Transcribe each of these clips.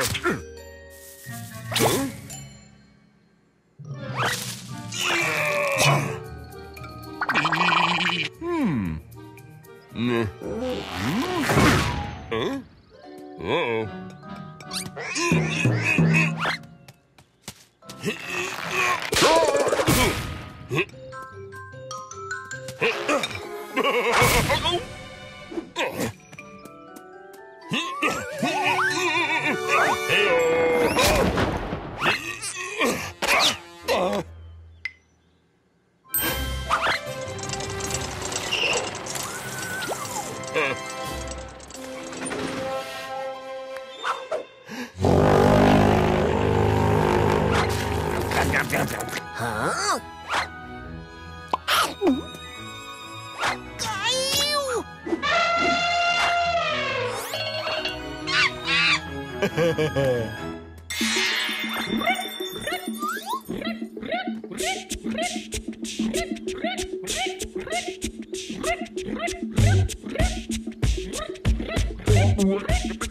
Uh-oh! Huh? Thank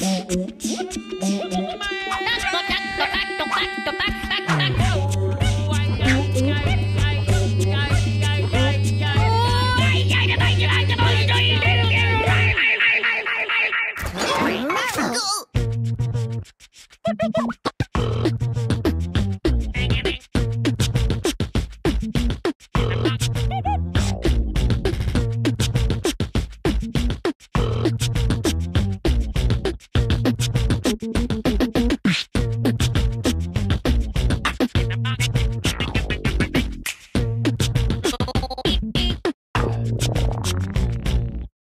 えっ?